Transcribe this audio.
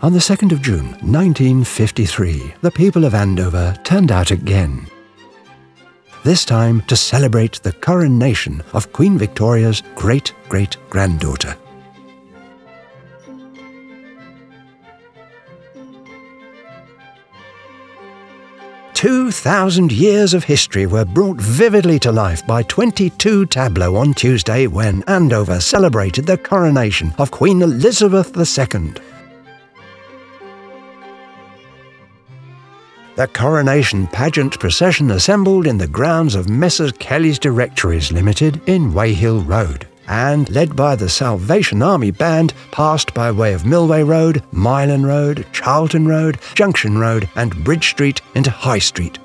On the 2nd of June 1953, the people of Andover turned out again. This time to celebrate the coronation of Queen Victoria's great great granddaughter. Two thousand years of history were brought vividly to life by 22 tableaux on Tuesday when Andover celebrated the coronation of Queen Elizabeth II. The coronation pageant procession assembled in the grounds of Messrs. Kelly's Directories Limited in Weyhill Road and, led by the Salvation Army Band, passed by way of Millway Road, Milan Road, Charlton Road, Junction Road, and Bridge Street into High Street,